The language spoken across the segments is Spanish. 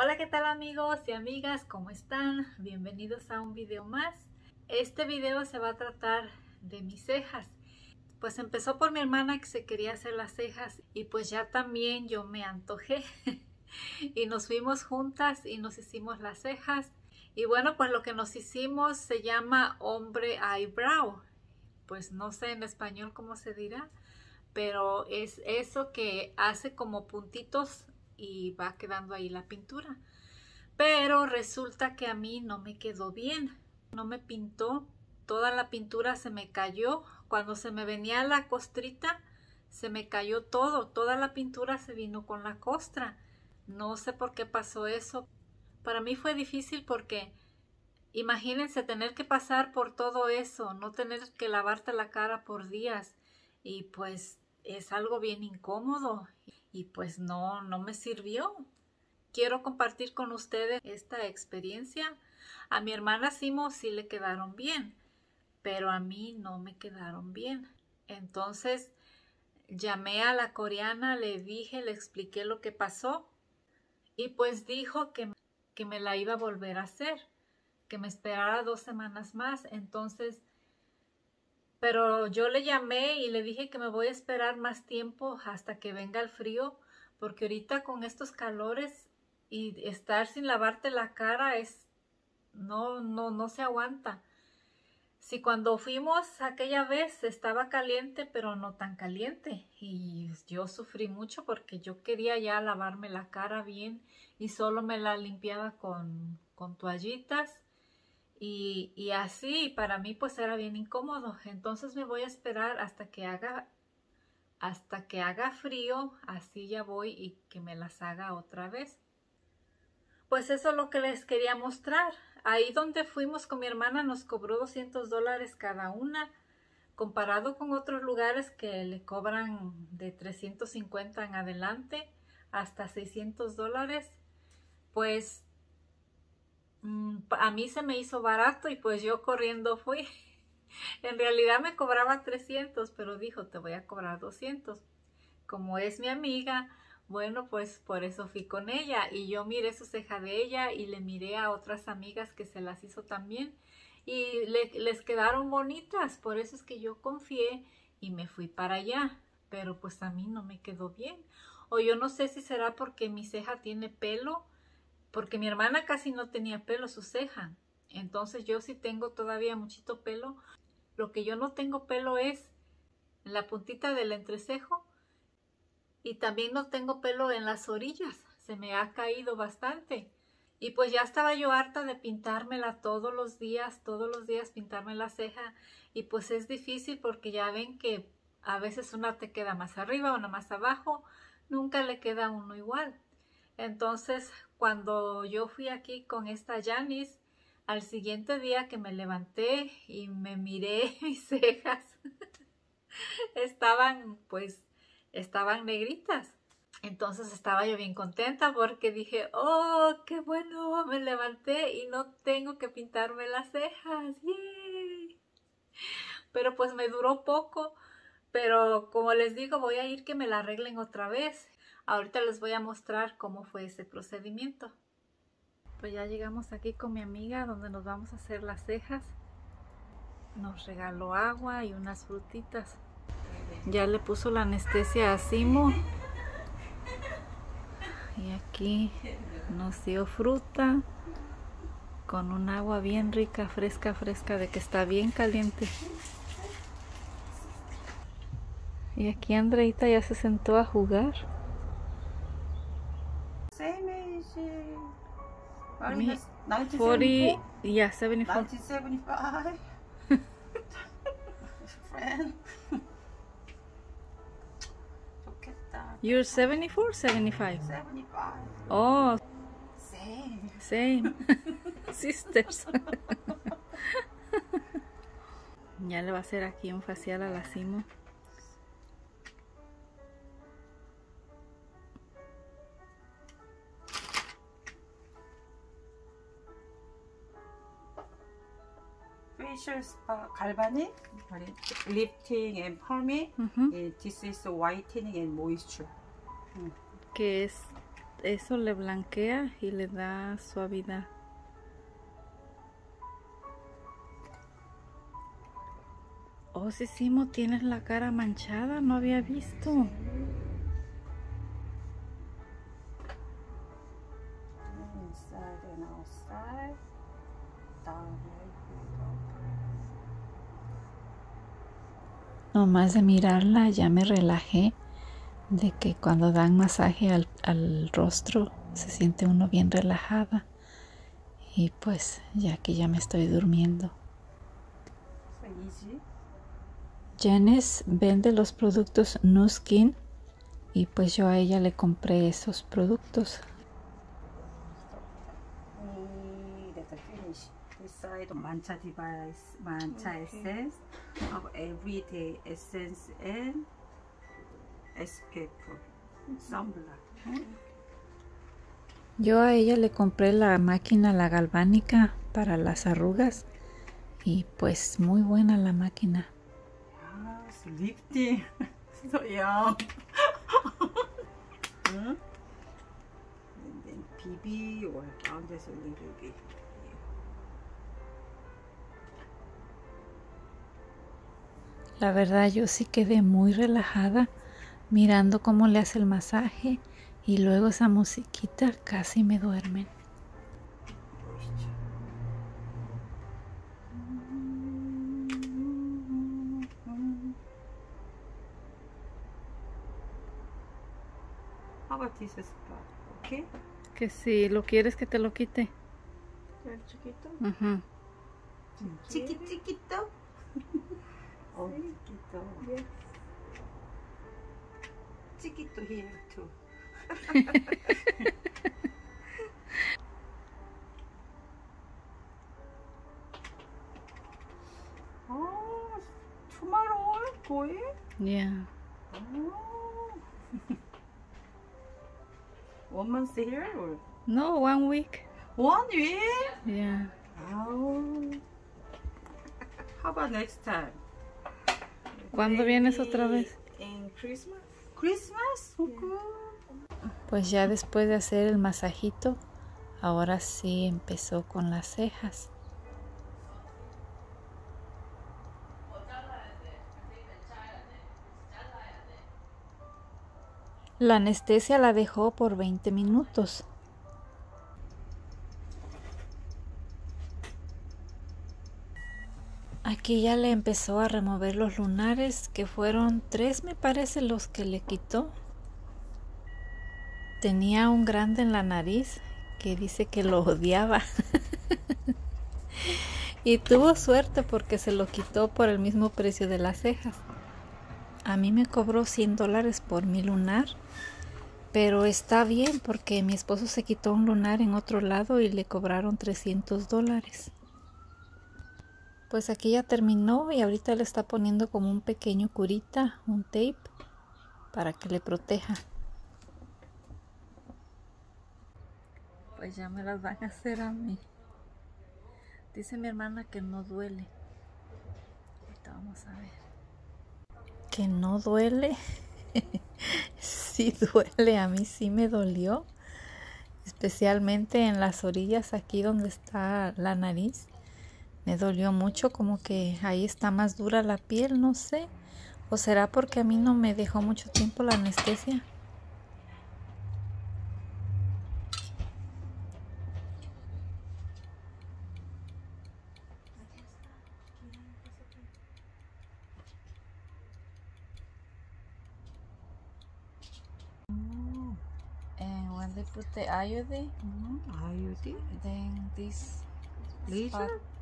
Hola, ¿qué tal amigos y amigas? ¿Cómo están? Bienvenidos a un video más. Este video se va a tratar de mis cejas. Pues empezó por mi hermana que se quería hacer las cejas y pues ya también yo me antojé y nos fuimos juntas y nos hicimos las cejas. Y bueno, pues lo que nos hicimos se llama hombre eyebrow. Pues no sé en español cómo se dirá, pero es eso que hace como puntitos y va quedando ahí la pintura. Pero resulta que a mí no me quedó bien, no me pintó, toda la pintura se me cayó. Cuando se me venía la costrita, se me cayó todo, toda la pintura se vino con la costra. No sé por qué pasó eso. Para mí fue difícil porque imagínense tener que pasar por todo eso, no tener que lavarte la cara por días y pues es algo bien incómodo y pues no, no me sirvió. Quiero compartir con ustedes esta experiencia. A mi hermana Simo sí le quedaron bien, pero a mí no me quedaron bien. Entonces llamé a la coreana, le dije, le expliqué lo que pasó y pues dijo que, que me la iba a volver a hacer, que me esperara dos semanas más. Entonces pero yo le llamé y le dije que me voy a esperar más tiempo hasta que venga el frío, porque ahorita con estos calores y estar sin lavarte la cara es no no no se aguanta. Si cuando fuimos aquella vez estaba caliente, pero no tan caliente y yo sufrí mucho porque yo quería ya lavarme la cara bien y solo me la limpiaba con con toallitas y, así para mí pues era bien incómodo. Entonces me voy a esperar hasta que haga hasta que haga frío, así ya voy y que me las haga otra vez. Pues eso es lo que les quería mostrar. Ahí donde fuimos con mi hermana nos cobró 200 dólares cada una, comparado con otros lugares que le cobran de 350 en adelante hasta 600 dólares. Pues a mí se me hizo barato y pues yo corriendo fui. En realidad me cobraba 300, pero dijo, te voy a cobrar 200. Como es mi amiga, bueno, pues por eso fui con ella y yo miré su ceja de ella y le miré a otras amigas que se las hizo también y les quedaron bonitas, por eso es que yo confié y me fui para allá, pero pues a mí no me quedó bien. O yo no sé si será porque mi ceja tiene pelo porque mi hermana casi no tenía pelo su ceja. Entonces yo sí tengo todavía muchito pelo. Lo que yo no tengo pelo es en la puntita del entrecejo y también no tengo pelo en las orillas. Se me ha caído bastante. Y pues ya estaba yo harta de pintármela todos los días, todos los días pintarme la ceja. Y pues es difícil porque ya ven que a veces una te queda más arriba, una más abajo. Nunca le queda uno igual. Entonces, cuando yo fui aquí con esta Janice, al siguiente día que me levanté y me miré mis cejas, estaban, pues, estaban negritas. Entonces estaba yo bien contenta porque dije, oh, qué bueno, me levanté y no tengo que pintarme las cejas. Pero pues me duró poco, pero como les digo, voy a ir que me la arreglen otra vez. Ahorita les voy a mostrar cómo fue ese procedimiento. Pues ya llegamos aquí con mi amiga donde nos vamos a hacer las cejas. Nos regaló agua y unas frutitas. Ya le puso la anestesia a Simo. Y aquí nos dio fruta con un agua bien rica, fresca, fresca, de que está bien caliente. Y aquí Andreita ya se sentó a jugar. 40, yeah, 74. 1975. Friend. You're 74, 75? 75. Oh. Same. Same. Sisters. ya le va a hacer aquí un facial a la Simo. Facial spa galvanic, lifting and. Ujú. And this is whitening and moisture. ¿Qué es? eso le blanquea y le da suavidad. Oh, sí, Simo, tienes la cara manchada, no había visto. Inside De mirarla ya me relajé de que cuando dan masaje al, al rostro se siente uno bien relajada. Y pues ya que ya me estoy durmiendo. Janice vende los productos Nu Skin y pues yo a ella le compré esos productos. Side mancha device, mancha essence of everyday essence and SPF sunblock. Hmm? Yo a ella le compré la máquina, la galvánica para las arrugas y pues muy buena la máquina. Yes, lifting. so young. Hmm? And then PB or a little bit. La verdad yo sí quedé muy relajada mirando cómo le hace el masaje y luego esa musiquita casi me duermen. Spot? Okay? Que si lo quieres que te lo quite. El chiquito. Ujú. Chiqui, chiquito. Oh, chiquito. Yes. Chiquito here too. oh, tomorrow going? Yeah. Oh. One month here or No, one week. one week? Yeah. Oh. How about next time? ¿Cuándo vienes otra vez? In Christmas? Christmas? Okay. Pues ya después de hacer el masajito, ahora sí empezó con las cejas. La anestesia la dejó por 20 minutos. Aquí ya le empezó a remover los lunares, que fueron tres me parece los que le quitó. Tenía un grande en la nariz que dice que lo odiaba. y tuvo suerte porque se lo quitó por el mismo precio de las cejas. A mí me cobró 100 dólares por mi lunar, pero está bien porque mi esposo se quitó un lunar en otro lado y le cobraron 300 dólares. Pues aquí ya terminó y ahorita le está poniendo como un pequeño curita, un tape, para que le proteja. Pues ya me las van a hacer a mí. Dice mi hermana que no duele. Ahorita vamos a ver. Que no duele. sí duele, a mí sí me dolió. Especialmente en las orillas aquí donde está la nariz. Me dolió mucho, como que ahí está más dura la piel, no sé. ¿O será porque a mí no me dejó mucho tiempo la anestesia? Put the iodine, IUD? then this Laser? spot-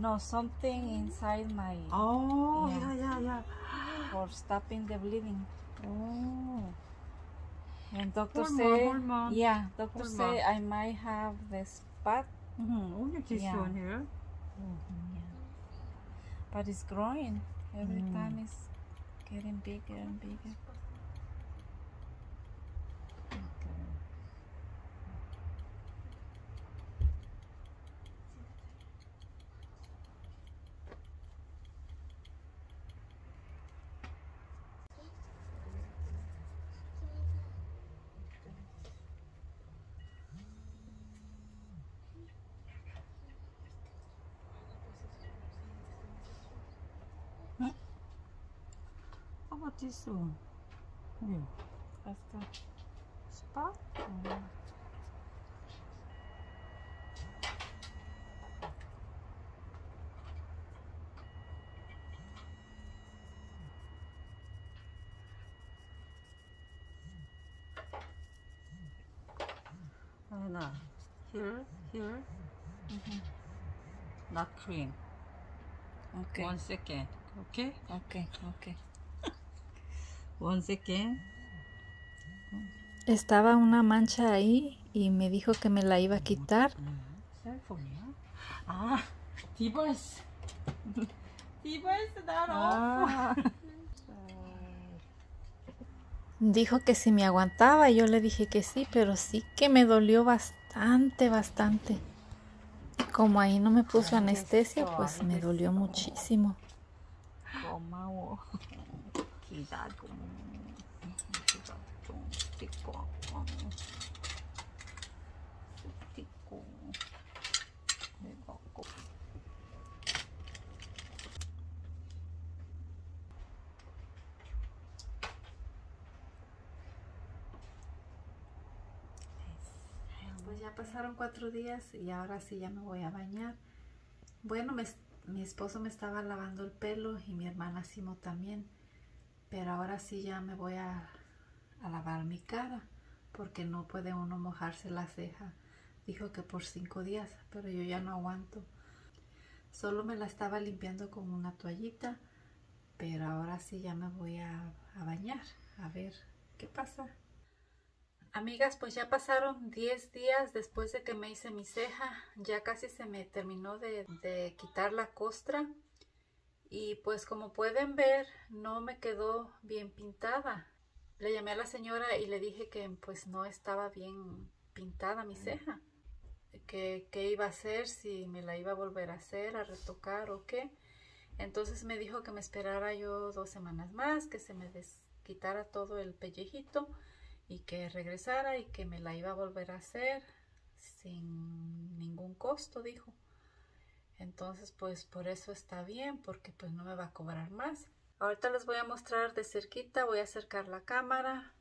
no something inside my Oh, Yeah. yeah, yeah, yeah. for stopping the bleeding. Oh. And doctor Hormone, say, hormone. yeah, doctor Hormone. say I might have the spot, Mm-hmm. Only this Yeah. one here. but it's growing every Mm. time. It's getting bigger and bigger. What is this one? Yeah. After spark. Anna, here, here, mm not cream. Okay. One second. Okay? Okay, okay. One second. Estaba una mancha ahí y me dijo que me la iba a quitar. Ah. T-Boys, that Ah. off. Dijo que si me aguantaba, yo le dije que sí, pero sí que me dolió bastante, bastante. Como ahí no me puso anestesia, pues me dolió muchísimo. Ya pasaron cuatro días y ahora sí ya me voy a bañar. Bueno, mi esposo me estaba lavando el pelo y mi hermana Simo también. Pero ahora sí ya me voy a, lavar mi cara porque no puede uno mojarse la ceja. Dijo que por cinco días, pero yo ya no aguanto. Solo me la estaba limpiando con una toallita, pero ahora sí ya me voy a bañar. A ver qué pasa. Amigas, pues ya pasaron 10 días después de que me hice mi ceja. Ya casi se me terminó de, quitar la costra. Y pues como pueden ver, no me quedó bien pintada. Le llamé a la señora y le dije que pues no estaba bien pintada mi ceja. Que qué iba a hacer, si me la iba a volver a hacer, a retocar o qué. Entonces me dijo que me esperara yo dos semanas más, que se me desquitara todo el pellejito y que regresara y que me la iba a volver a hacer sin ningún costo, dijo. Entonces, pues por eso está bien, porque pues no me va a cobrar más. Ahorita les voy a mostrar de cerquita, voy a acercar la cámara.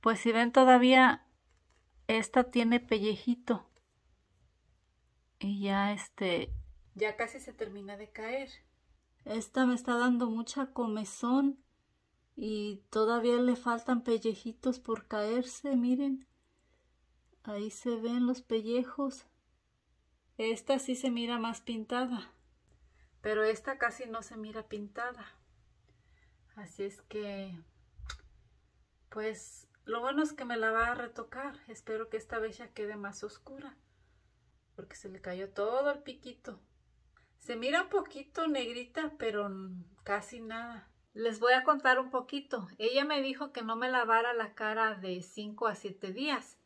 Pues si ven todavía, esta tiene pellejito. Y ya este, ya casi se termina de caer. Esta me está dando mucha comezón y todavía le faltan pellejitos por caerse, miren. Ahí se ven los pellejos. Esta sí se mira más pintada, pero esta casi no se mira pintada. Así es que, pues, lo bueno es que me la va a retocar. Espero que esta vez ya quede más oscura, porque se le cayó todo el piquito. Se mira un poquito negrita, pero casi nada. Les voy a contar un poquito. Ella me dijo que no me lavara la cara de 5 a 7 días.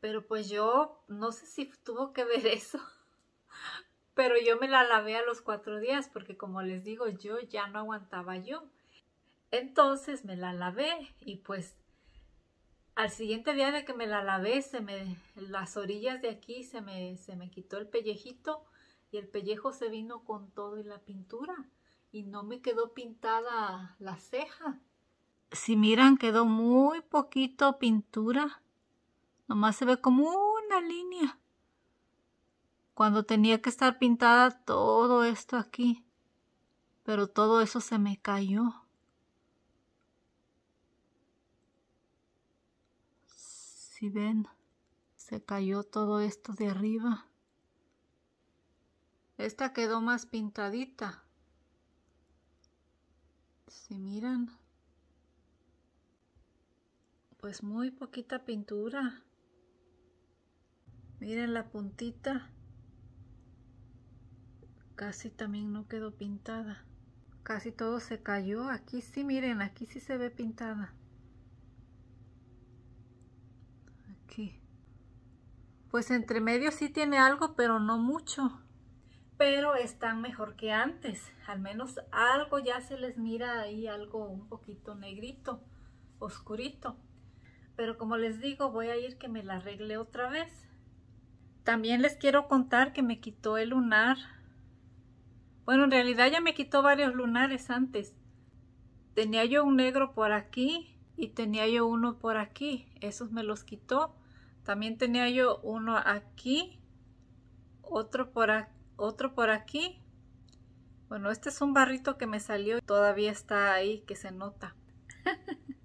Pero pues yo no sé si tuvo que ver eso. Pero yo me la lavé a los 4 días porque como les digo yo ya no aguantaba yo. Entonces me la lavé y pues al siguiente día de que me la lavé se me las orillas de aquí se me se me quitó el pellejito y el pellejo se vino con todo y la pintura y no me quedó pintada la ceja. Si miran, quedó muy poquito pintura. Nomás se ve como una línea. Cuando tenía que estar pintada todo esto aquí. Pero todo eso se me cayó. Si ven, se cayó todo esto de arriba. Esta quedó más pintadita. Si miran, pues muy poquita pintura. Miren la puntita. Casi también no quedó pintada. Casi todo se cayó. Aquí sí, miren, aquí sí se ve pintada. Aquí. Pues entre medio sí tiene algo, pero no mucho pero están mejor que antes. Al menos algo ya se les mira ahí, algo un poquito negrito, oscurito. Pero como les digo, voy a ir que me la arregle otra vez. También les quiero contar que me quitó el lunar. Bueno, en realidad ya me quitó varios lunares antes. tenía yo un negro por aquí y tenía yo uno por aquí. Esos me los quitó. También tenía yo uno aquí, otro por, otro por aquí. Bueno, este es un barrito que me salió y todavía está ahí que se nota.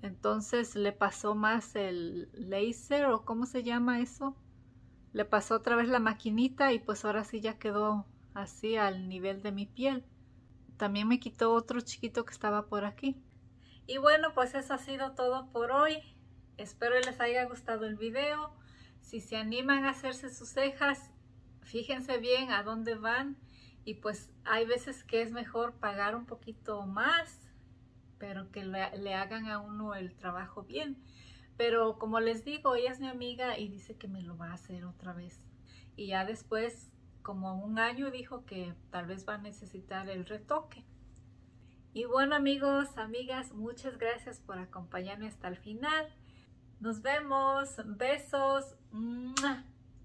Entonces le pasó más el laser o cómo se llama eso. Le pasó otra vez la maquinita y pues ahora sí ya quedó así al nivel de mi piel. También me quitó otro chiquito que estaba por aquí. Y bueno, pues eso ha sido todo por hoy. Espero les haya gustado el video. Si se animan a hacerse sus cejas, fíjense bien a dónde van. Y pues hay veces que es mejor pagar un poquito más, pero que le, hagan a uno el trabajo bien. Pero como les digo, ella es mi amiga y dice que me lo va a hacer otra vez. Y ya después como un año dijo que tal vez va a necesitar el retoque. Y bueno amigos, amigas, muchas gracias por acompañarme hasta el final. Nos vemos, besos,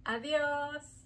adiós.